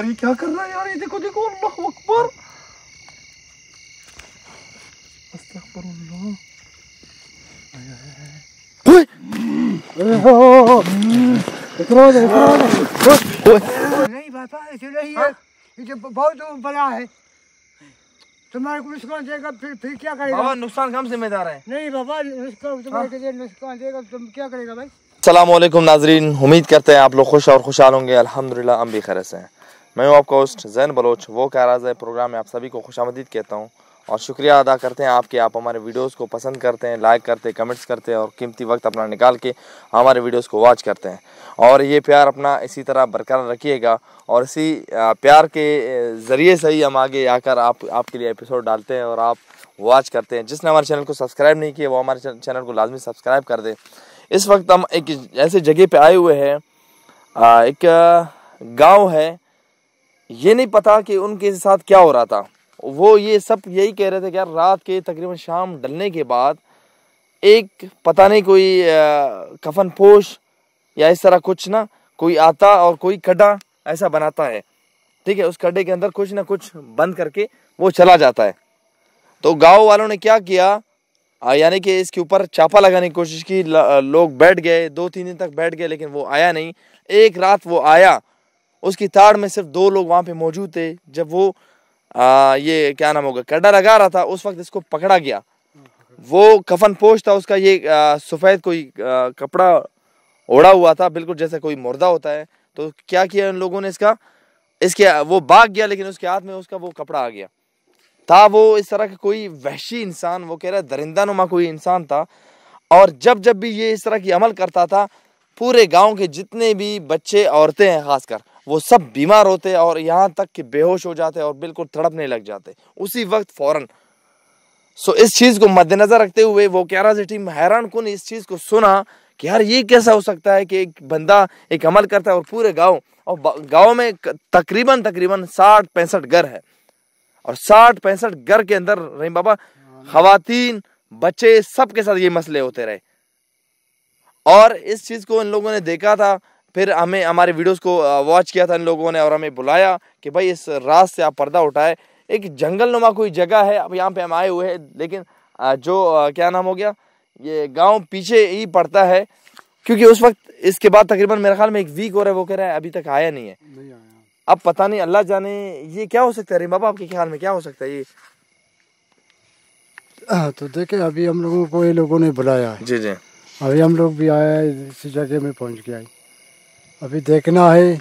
और ये क्या कर रहा है यार? ये देखो देखो अल्लाह अकबर। अस्तगफिरुल्लाह। नहीं पापा ऐसे नहीं है। ये बहुत बड़ा है। तुम्हारे को नुकसान देगा फिर फिर क्या करेगा? बाबा नुकसान कम जिम्मेदार है। नहीं बाबा नुकसान तुम्हारे लिए नुकसान देगा तुम क्या करेगा भाई? सलामकुम नाजरीन उम्मीद करते हैं आप लोग खुश और खुशहाल होंगे। अल्हम्दुलिल्लाह हम भी खैर से हैं। मैं हूँ आपका होस्ट जैन बलोच, वो कह रहा है प्रोग्राम में आप सभी को खुश कहता हूँ। और शुक्रिया अदा करते हैं आपके, आप हमारे वीडियोस को पसंद करते हैं लाइक करते हैं कमेंट्स करते हैं और कीमती वक्त अपना निकाल के हमारे वीडियोस को वॉच करते हैं। और ये प्यार अपना इसी तरह बरकरार रखिएगा और इसी प्यार के ज़रिए से ही हम आगे आकर आप, आपके लिए एपिसोड डालते हैं और आप वॉच करते हैं। जिसने हमारे चैनल को सब्सक्राइब नहीं किया, वो हमारे चैनल को लाजमी सब्सक्राइब कर दें। इस वक्त हम एक ऐसे जगह पर आए हुए हैं एक गाँव है ये नहीं पता कि उनके साथ क्या हो रहा था। वो ये सब यही कह रहे थे कि यार, रात के तकरीबन शाम डलने के बाद एक पता नहीं कोई कफन पोश या इस तरह कुछ ना, कोई आता और कोई कड़ा ऐसा बनाता है। ठीक है, उस कड्डे के अंदर कुछ ना कुछ बंद करके वो चला जाता है। तो गाँव वालों ने क्या किया यानी कि इसके ऊपर चापा लगाने की कोशिश की। लोग बैठ गए, दो तीन दिन तक बैठ गए, लेकिन वो आया नहीं। एक रात वो आया उसकी ताड़ में सिर्फ़ दो लोग वहाँ पे मौजूद थे। जब वो आ, ये क्या नाम होगा कड्डा लगा रहा था उस वक्त इसको पकड़ा गया। वो कफन पोश था उसका ये सफ़ेद कोई आ, कपड़ा ओढ़ा हुआ था बिल्कुल जैसे कोई मुर्दा होता है। तो क्या किया उन लोगों ने इसका? इसके वो भाग गया लेकिन उसके हाथ में उसका वो कपड़ा आ गया। था वो इस तरह का कोई वहशी इंसान वो कह रहा है दरिंदा नुमा कोई इंसान था। और जब जब भी ये इस तरह की अमल करता था पूरे गाँव के जितने भी बच्चे औरतें हैं खासकर वो सब बीमार होते और यहाँ तक कि बेहोश हो जाते और बिल्कुल तड़पने लग जाते। उसी वक्त फ़ौरन। सो इस चीज़ को मद्देनजर रखते हुए वो कैरा से टीम हैरान कन इस चीज़ को सुना कि यार ये कैसा हो सकता है कि एक बंदा एक अमल करता है और पूरे गाँव और गाँव में तकरीबन तकरीबन साठ पैंसठ घर है। और साठ पैंसठ घर के अंदर रही बाबा खातन बच्चे सबके साथ ये मसले होते रहे। और इस चीज़ को इन लोगों ने देखा था फिर हमें हमारे वीडियोस को वॉच किया था इन लोगों ने और हमें बुलाया कि भाई इस रात से आप पर्दा उठाए। एक जंगल नुमा कोई जगह है अब यहाँ पे हम आए हुए हैं लेकिन जो क्या नाम हो गया ये गाँव पीछे ही पड़ता है क्योंकि उस वक्त इसके बाद तकरीबन मेरे ख्याल में एक वीक हो रहा है वो कह रहा है अभी तक आया नहीं है। नहीं आया। अब पता नहीं अल्लाह जाने ये क्या हो सकता है? बाबा आपके ख्याल में क्या हो सकता है ये? आ, तो देखे अभी हम लोगों को ये लोगों ने बुलाया जी जी। अभी हम लोग भी आए इसी जगह में पहुँच गया अभी देखना है।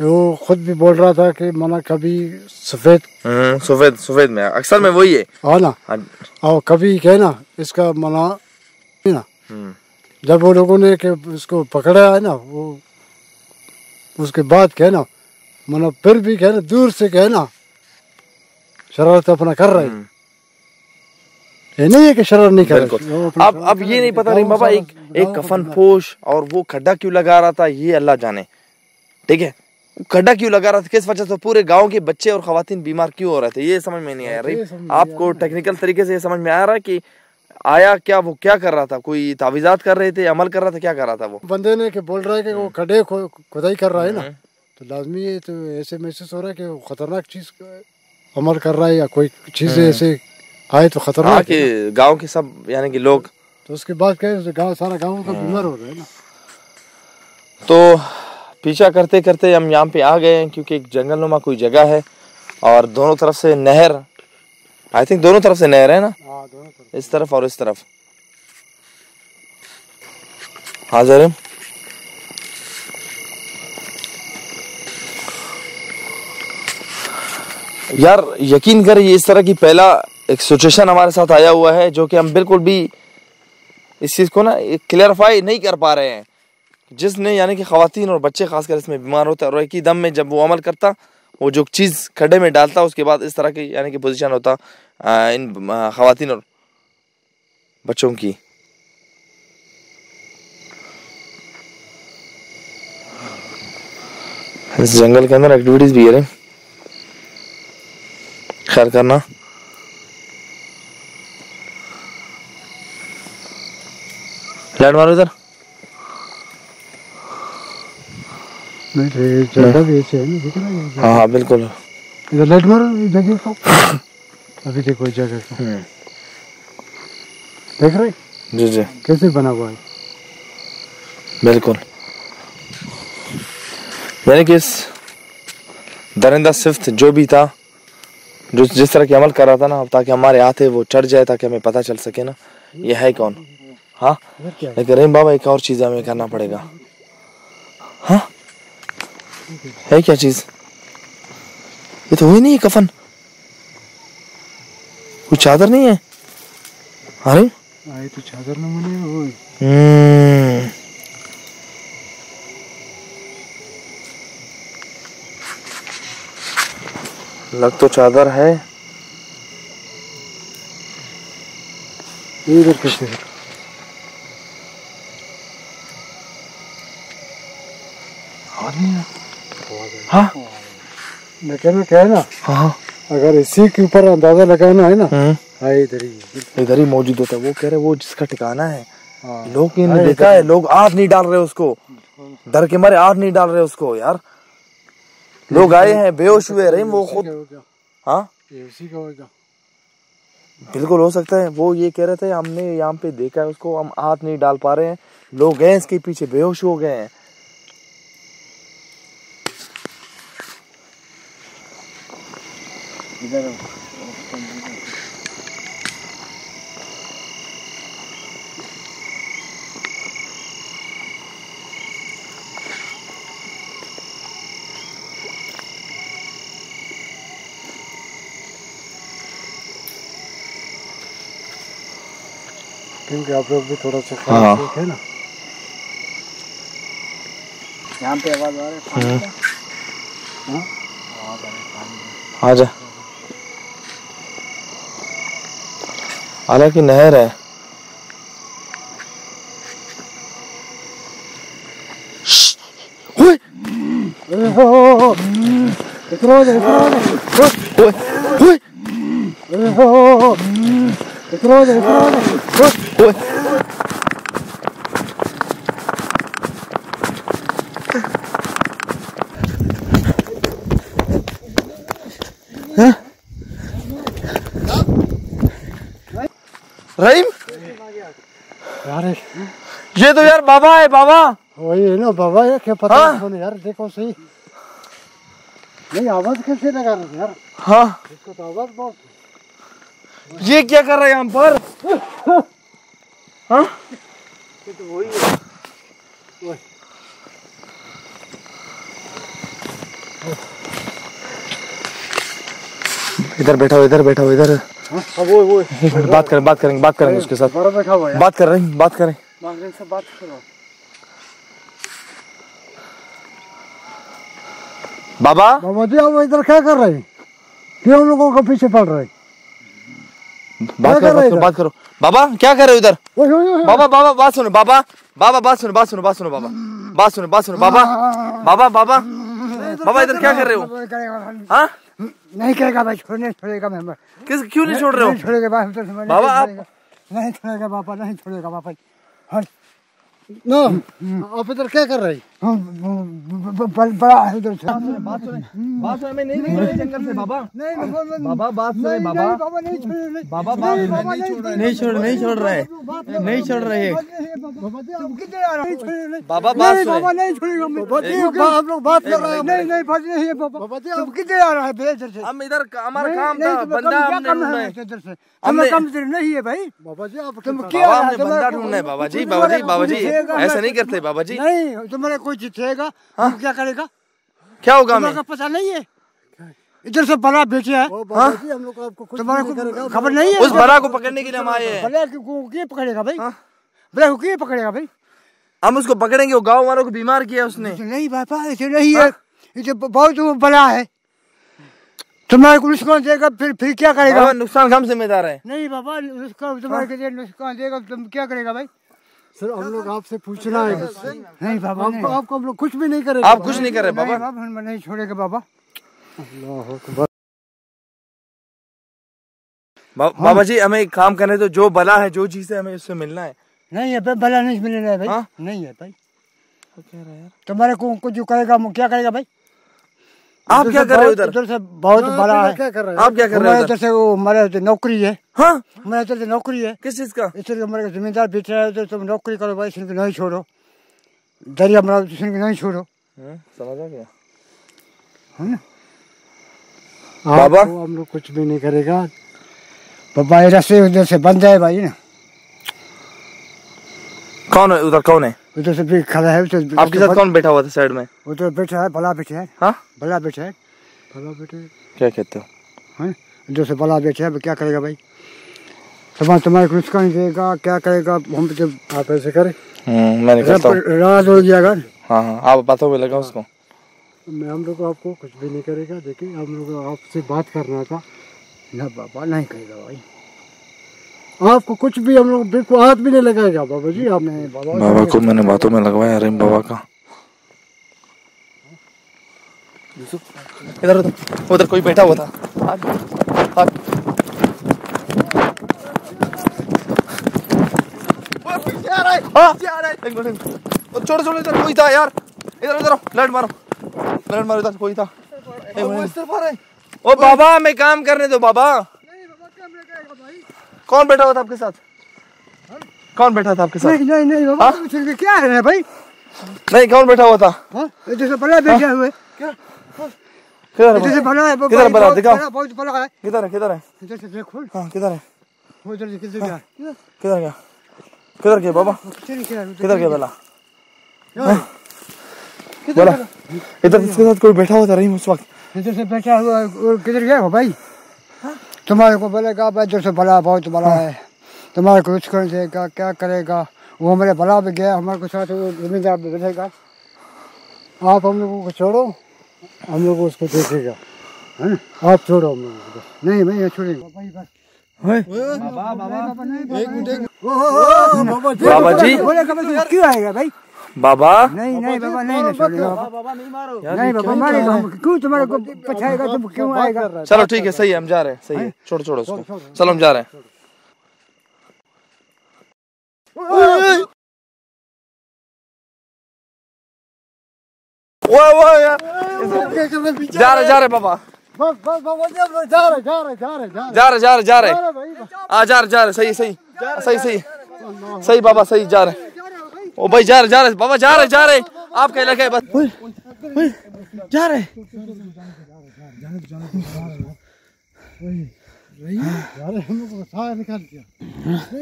वो खुद भी बोल रहा था कि माना कभी सफ़ेद। हम्म, सफ़ेद सफ़ेद में। अक्सर में वही है। हाँ ना? हाँ। और कभी कहना इसका मना ना। हम्म। जब वो लोगों ने के उसको पकड़ा है ना वो उसके बाद कहना मना फिर भी कहना दूर से कहना शरारत अपना कर रहे हम्म। नहीं है कि शरारत नहीं कर अब अब ये नहीं पता नहीं बाबा एक एक कफन पोश और वो खड्डा क्यों लगा रहा था ये अल्लाह जाने। ठीक है? खड्डा क्यों लगा रहा था किस वजह से? पूरे गाँव के बच्चे और खातन बीमार क्यों हो रहे थे? ये समझ में नहीं आया। रही आपको टेक्निकल तरीके से ये समझ में आ रहा है कि आया क्या वो क्या कर रहा था? कोई तावीजात कर रहे थे अमल कर रहा था क्या कर रहा था वो? बंदे ने के बोल रहा है कि वो खड्डे खुदाई कर रहा है ना। हम्म। तो लाजमी है तो ऐसे महसूस हो रहा है कि खतरनाक चीज़ अमल कर रहा है या कोई चीज़ हम्म। ऐसे आए तो खतरनाक कि गाँव के सब यानी कि लोग। तो उसके बाद कहे गाँव सारा गाँव का बीमार हो रहा है ना। तो पीछा करते करते हम यहाँ पे आ गए हैं क्योंकि एक जंगल नुमा कोई जगह है और दोनों तरफ़ से नहर आई थिंक दोनों तरफ़ से नहर है ना? हाँ, दोनों तरफ़। इस तरफ़ और इस तरफ़। हाँ जरे यार यकीन कर ये इस तरह की पहला एक सिचुएशन हमारे साथ आया हुआ है जो कि हम बिल्कुल भी इस चीज़ को ना क्लियरफाई नहीं कर पा रहे हैं। जिसने यानी कि खातन और बच्चे खासकर इसमें बीमार होते हैं और एक ही दम में जब वो अमल करता, वो जो चीज़ खड्डे में डालता, उसके बाद इस तरह की यानी कि पोजीशन होता इन खातन और बच्चों की। इस जंगल के अंदर एक्टिविटीज़ भी है खैर करना। लाइट मारो इधर। है है बिल्कुल। इधर लाइट मारो जगह को अभी देखो जगह को। हम्म, देख रहे जी जी। कैसे बना हुआ है? बिल्कुल। यानी कि इस दरिंदा सिफ्त जो भी था जो जिस तरह के अमल कर रहा था ना ताकि हमारे हाथे वो चढ़ जाए ताकि हमें पता चल सके ना ये है कौन? हाँ? है? लेकिन बाबा एक और चीज़ हमें करना पड़ेगा। हाँ? है क्या चीज़? ये तो हुई नहीं है कफन। कोई चादर नहीं है? अरे हाँ, ये तो चादर न बने वो हम्म। लग तो चादर है। इधर कैसे है आदमी है हाँ। मैं क्या है ना? हाँ। अगर इसी के ऊपर अंदाज़ा लगाना है ना हम्म, हाँ इधर ही इधर ही मौजूद होता है। वो कह रहे वो जिसका ठिकाना है। हाँ। लोग इन्हें देखा है। लोग हाथ नहीं डाल रहे उसको। डर के मारे हाथ नहीं डाल रहे उसको यार। लोग आए हैं बेहोश हुए रहीम वो खुद हाँ? उसी का होगा। बिल्कुल हो सकता है। वो ये कह रहे थे हमने यहाँ पे देखा है उसको। हम हाथ नहीं डाल पा रहे हैं। लोग गए इसके पीछे बेहोश हो गए हैं। इधर क्योंकि आप लोग भी थोड़ा सा हाँ। है ना? यहाँ पे आवाज़ आ रही है? हम्म। आजा हालाँकि नहर है ओए, अरे हो हो हो इतना हो जाए इतना हो जाए ओए, ओए, अरे हो हो हो इतना हो जाए इतना हो जाए ओए। हैं? रहीम यार ये तो यार बाबा है बाबा। वही है ना बाबा ये क्या पता हाँ। नहीं यार देखो सही। नहीं आवाज़ कैसे लगा रहे यार? हाँ। इसको तो आवाज़ बहुत ये क्या कर रहे हैं यहाँ पर? हाँ? ये तो वही है। वही। इधर बैठा हो इधर बैठा हो इधर। हाँ वो वो। बात करें बात करेंगे बात करेंगे उसके साथ। बात कर रहे हैं बात करें। बात करो। बाबा? बाबा जी आप इधर क्या कर रहे हैं? क्यों हम लोगों को पीछे पड़ रहे हैं? बात कर बात करो बात करो। बाबा क्या कर रहे हो इधर? बाबा बाबा बात सुनो बाबा। बाबा बात सुनो बात सुनो बात सुनो बाबा। बात सुनो बात सुनो बाबा। बाबा बाबा। बाबा इधर क्या कर रहे हो? हाँ? नहीं करेगा भाई छोड़ने छोड़ेगा मैं किस क्यों नहीं छोड़ रहे हो? छोड़ेगा बाबा, नहीं छोड़ेगा बापा नहीं छोड़ेगा हट ना आप इधर क्या कर रहे हैं? बड़ा है बात सुने बात सुने मैं नहीं निकल जंगल से बाबा। नहीं बाबा बाबा बात सुने बाबा। बाबा नहीं छोड़ बाबा बात नहीं छोड़। नहीं छोड़ रहे। नहीं छोड़ रहे। बाबा जी आप रहे बाबा बात सुने। बाबा नहीं छोड़ेगा बाबा जी लोग बात कर रहे हैं नहीं नहीं बात नहीं है बाबा। बाबा जी आप किधर आ रहा है बे इधर से? हम इधर हमारा काम था बंदा हमने कम है है इधर से? हमें कम नहीं है भाई। बाबा जी आप तुम क्या बंदा ढूंढना है बाबा जी बाबा जी बाबा जी। ऐसा नहीं करते बाबा जी नहीं तुम्हारा कोई जीतेगा हम क्या करेगा? क्या होगा हमें? पता नहीं है। इधर से बड़ा बेचे है। हम लोग आपको तुम्हारा को खबर नहीं है? उस बड़ा को पकड़ने के लिए हम आए हैं। बड़े को पकड़ेगा भाई? बड़े को के पकड़ेगा भाई? हम उसको पकड़ेंगे वो गाँव वालों को बीमार किया उसने। नहीं बापा ऐसे नहीं है। ये तो बहुत बड़ा है। तुम्हारे को नुकसान देगा फिर फिर क्या करेगा? नुकसान हम जिम्मेदार है। नहीं बाबा उसका तुम्हारे के लिए नुकसान देगा तुम क्या करेगा भाई? सर हम लोग आपसे पूछना है। नहीं बाबा आपको आपको हम लोग कुछ भी नहीं करेंगे। आप कुछ नहीं कर रहे बाबा बाबा हम नहीं छोड़ेगा बाबा। बाबा जी हमें एक काम करने तो जो बला है जो चीज़ है हमें उससे मिलना है। नहीं है भाई भला नहीं मिल रहा है भाई। हाँ? नहीं है भाई। तुम्हारे को जो करेगा वो क्या करेगा भाई? आप क्या कर रहे हो इधर? इधर से बहुत बड़ा है। क्या कर रहे आप क्या कर रहे हो इधर? इधर से वो हमारे इधर नौकरी है। हाँ? हमारे इधर से नौकरी है। किस चीज़ का? इसलिए हमारे जमींदार बैठ रहे हैं उधर तुम नौकरी करो भाई इनको नहीं छोड़ो। दरिया हमारा इनको नहीं छोड़ो। हम्म, समझ आ गया। बाबा? हम लोग कुछ भी नहीं करेगा। बाबा ये रस्ते उधर से बन जाए भाई ना। कौन है उधर? कौन है? उधर से भी खड़ा है उधर आपके साथ कौन बैठा हुआ था साइड में? उधर बैठा है भला बैठा है। हाँ? भला बैठा है। भला बेटे क्या कहते हो? हैं? उधर से भला बैठा है अब क्या करेगा भाई? तुम्हारे तुम्हारे को नुकसान देगा क्या करेगा? हम तो आप ऐसे करें। हम्म मैं निकलता हूँ रात हो गया अगर हाँ हाँ आप बातों में लगा उसको। मैं हम लोग आपको कुछ भी नहीं करेगा देखिए हम लोग आपसे बात करना था। ना बाबा नहीं करेगा भाई। आपको कुछ भी हम लोग बिल्कुल हाथ भी नहीं लगाएगा बाबा जी आप नहीं बाबा बाबा को मैंने बातों में लगवाया रहीम बाबा का। इधर उधर उधर कोई बैठा हुआ था। हाँ। ओ, छोड़ो छोड़ो इधर कोई था यार। इधर इधर आओ, लाइट मारो। लाइट मारो इधर कोई था। ओ बाबा मैं काम करने दो बाबा। कौन बैठा हुआ था आपके साथ? कौन बैठा था आपके साथ? नहीं नहीं नहीं बाबा हाँ? क्या है भाई? नहीं कौन बैठा हुआ था? हाँ इधर से बड़ा बैठा हुआ है? किधर इधर है बड़ा है किधर बड़ा? दिखाओ। बहुत बड़ा है। किधर है किधर है? इधर से देखो हाँ किधर है? उधर से किधर गया किधर गया? किधर गया बाबा? किधर गया बेला बोला इधर इसके साथ कोई बैठा हुआ था रही उस वक्त? इधर से बैठा हुआ है, और किधर गया भाई? तुम्हारे को बोलेगा भाई इधर से बड़ा बहुत बड़ा है। तुम्हारे को कुछ कर देगा क्या करेगा? वो हमारे भला भी गया हमारे को साथ जमींदार भी बैठेगा। आप हम लोगों को छोड़ो हम लोग उसको देखेगा। है ना? आप छोड़ो हम लोगों को। नहीं भाई ये छोड़ेंगे। भाई बस। बाबा जी क्यों आएगा भाई? बाबा नहीं नहीं बाबा नहीं नहीं छोड़ेगा बाबा नहीं बाबा मारेगा हम क्यों तुम्हारे को पछाएगा तुम क्यों आएगा चलो ठीक है सही है हम जा रहे हैं सही है छोड़ो छोड़ो उसको चलो हम जा रहे हैं वो वो यार जा रहे जा रहे बाबा बस बस बाबा जी रहे जा रहे जा रहे जा रहे जा रहे जा रहे जा रहे सही सही सही सही सही बाबा सही जा रहे ओ भाई जा रहे जा रहे बाबा जा रहे जा रहे। आपका इलाका है बस। जा रहे जा रहे। हम लोग को साया निकाल दिया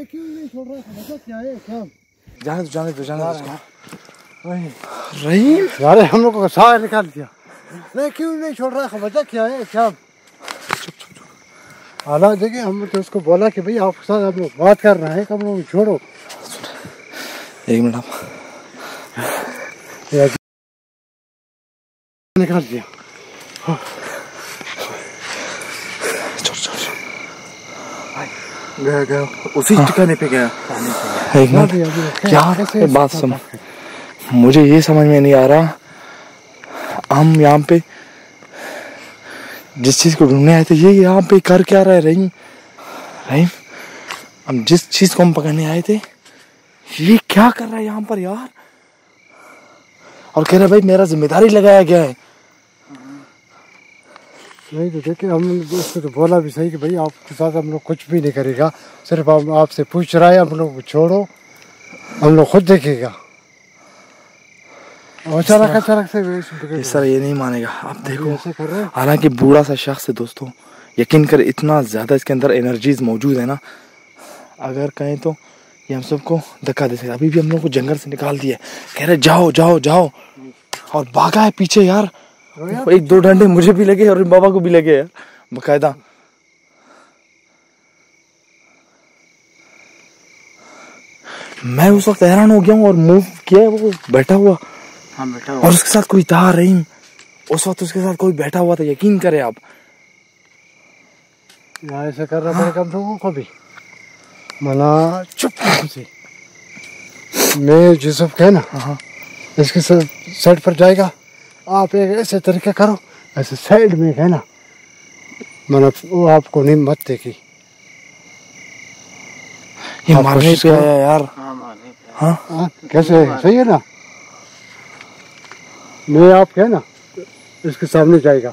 क्यों नहीं छोड़ रहा था क्या क्या जाने जाने दो जाने रहे हम लोग को साया निकाल दिया। मैं क्यों नहीं छोड़ रहा? वजह क्या है क्या? हालाँकि देखिए हम तो उसको बोला कि भाई आपके साथ हम लोग बात कर रहे हैं हम लोग छोड़ो। एक मिनट आप। निकाल दिया। छोड़ छोड़ छोड़। गया गया। उसी ठिकाने पे गया। एक हाँ मिनट। यार एक बात सुन। मुझे ये समझ में नहीं आ रहा हम यहाँ पे जिस चीज़ को ढूँढने आए थे ये यहाँ पे कर क्या रहा है? रहीम रहीम हम जिस चीज़ को हम पकड़ने आए थे ये क्या कर रहा है यहाँ पर यार? और कह रहा भाई मेरा ज़िम्मेदारी लगाया गया है। नहीं तो देखिए हमने उसको तो बोला भी सही कि भाई आपके साथ हम लोग कुछ भी नहीं करेगा। सिर्फ़ हम आपसे पूछ रहा है हम लोग छोड़ो। हम लोग खुद देखेगा। अचानक अचानक से इस- सर ये नहीं मानेगा। आप देखो हालाँकि बूढ़ा सा शख्स है दोस्तों। यकीन कर इतना ज़्यादा इसके अंदर एनर्जीज मौजूद है ना। अगर कहें तो ये हम सबको धक्का दे सकता अभी भी हम लोग को जंगल से निकाल दिया कह रहे जाओ जाओ जाओ। और भागा है पीछे यार। एक दो डंडे मुझे भी लगे और बाबा को भी लगे यार। बकायदा। मैं उस वक्त हैरान हो गया हूँ और मूव किया है वो बैठा हुआ। हाँ बेटा और उसके साथ कोई था रहीम उस वक्त उसके साथ कोई बैठा हुआ था। यकीन करे आप। यहाँ ऐसे करना पड़ेगा हम लोगों को भी। मना चुप से मैं यूसुफ है ना? हाँ। इसके साइड पर जाएगा। आप एक ऐसे तरीके करो ऐसे साइड में है ना? मतलब वो आपको नहीं मत देखी। ये मारने पे। आया यार। हाँ? हाँ, कैसे? सही है ना? मैं आप है ना? इसके सामने जाएगा।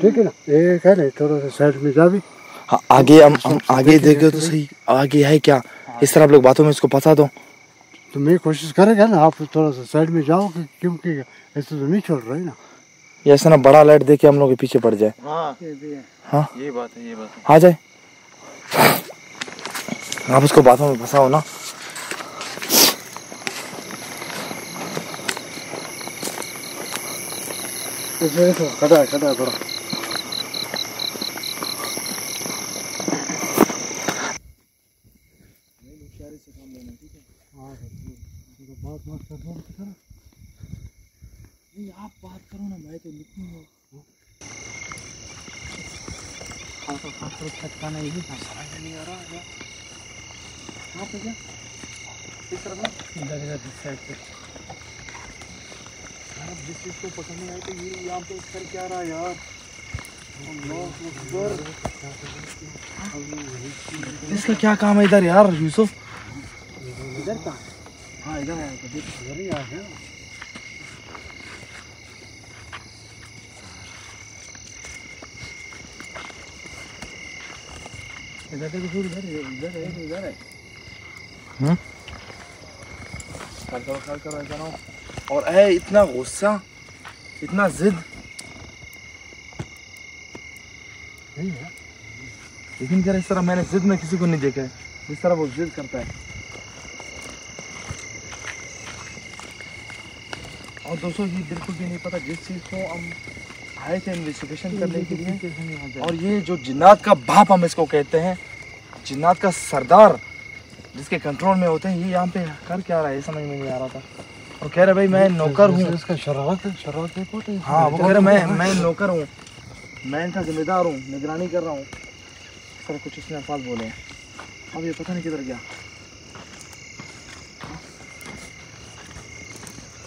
ठीक है ना? एक है ना थोड़ा सा साइड में जा भी। हाँ आगे हम हम आगे देखे तो सही आगे है क्या? इस तरह आप लोग बातों में इसको फंसा दो। तो मैं कोशिश करेगा ना आप थोड़ा सा साइड में जाओ क्योंकि ऐसे तो नहीं छोड़ रहे ना। ये ऐसा ना बड़ा लाइट देके हम लोग के पीछे पड़ जाए। हाँ। हाँ। ये बात है ये बात है। आ जाए। आप उसको बातों में फंसाओ ना। है खड़ा है थोड़ा आप बात करो ना मैं तो लिखूँगा छटकाना यही था समझ नहीं आ रहा है कहाँ पे क्या इस तरफ़ ना? इधर इधर इस साइड पे। यार अब जिस चीज़ को पकड़ने आए तो ये यहाँ पे कर क्या रहा यार? इसका क्या काम है इधर यार यूसुफ? इधर कहाँ? हाँ इधर आया इधर ही आ गया इधर देखो फिर इधर इधर है इधर है। करो करो ऐसा और है इतना गुस्सा इतना जिद। लेकिन क्या इस तरह मैंने जिद में किसी को नहीं देखा है। जिस तरह वो जिद करता है। और दोस्तों ये बिल्कुल भी नहीं पता जिस चीज़ को हम आए थे इन्वेस्टिगेशन करने के लिए। और ये जो जिन्नात का बाप हम इसको कहते हैं जिन्नात का सरदार जिसके कंट्रोल में होते हैं ये यहाँ पे कर क्या रहा है? समझ में नहीं आ रहा था। और कह रहे भाई मैं नौकर हूँ। इसका शरारत है शरारत देखो तो हाँ। वो कह रहे मैं मैं नौकर हूँ। मैं इनका जिम्मेदार हूँ निगरानी कर रहा हूँ। सर कुछ इसने अल्फाज बोले। हैं अब ये पता नहीं किधर गया।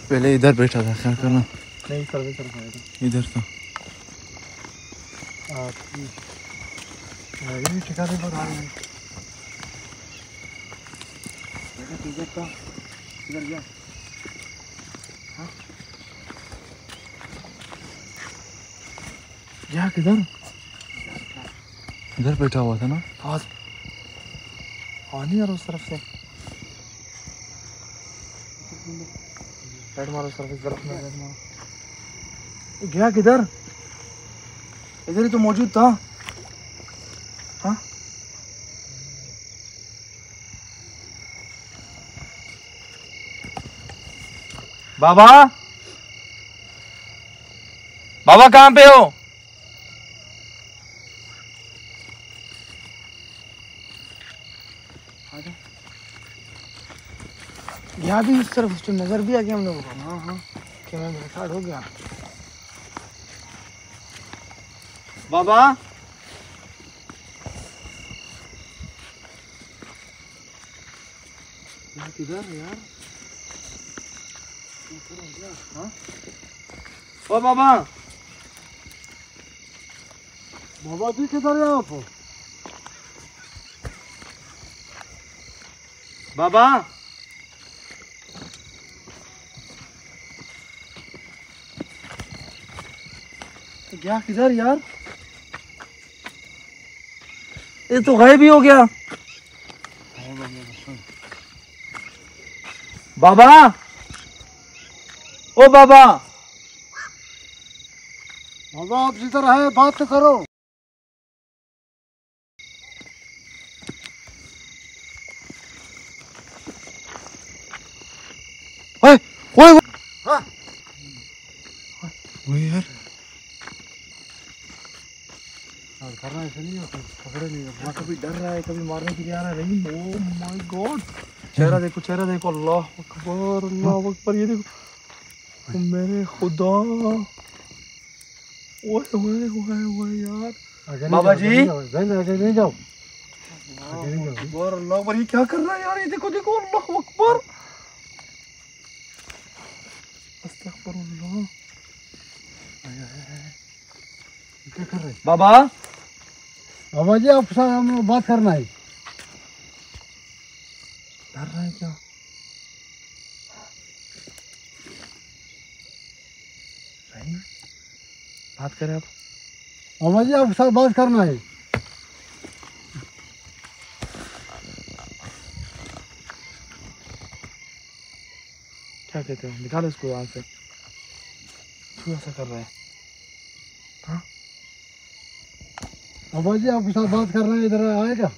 पहले इधर बैठा था ख्याल करना? नहीं इस तरफ़ आएगा इधर था। ये भी ठिकाने पर आ रहे हैं। इधर गया गया किधर? इधर बैठा हुआ था ना? आवाज़ आ नहीं आ उस तरफ़ से। साइड मारो उस तरफ़ इस तरफ़ में साइड मारो गया किधर? इधर ही तो मौजूद था। हाँ? बाबा? बाबा, कहाँ पे हो? यहाँ भी इस तरफ़ नज़र भी आ गया हम लोगों को। हाँ हाँ। कैमरा रिकॉर्ड हो गया? बाबा किधर यार ओ बाबा बाबा जी किधर है आप बाबा क्या किधर यार ये तो गायब ही हो गया। बाबा! ओ बाबा! बाबा, आप जिधर है, बात तो करो ओए ओए ओए। वो यार और नहीं होता पकड़े नहीं होता कभी डर रहा है कभी मारने के लिए आ रहा है ओ माय गॉड चेहरा देखो चेहरा देखो अल्लाह अकबर अल्लाह अकबर ये देखो। मेरे खुदा। ओए ओए ओए ओए यार। बाबा जी। नहीं जाओ, नहीं, जाओ। आगे नहीं जाओ। अकबर अल्लाह अकबर ये क्या कर रहा है यार? ये देखो देखो अल्लाह अकबर। अस्तगफिरुल्लाह। क्या कर रहे बाबा। बाबा जी आप साथ हम लोग बात करना है डर रहे है क्या बात करें आप अम्मा जी आपके साथ बात करना है क्या कहते हो निकालो इसको यहाँ से क्यों ऐसा कर रहा है अम्मा जी आपके साथ बात कर रहे हैं इधर आएगा।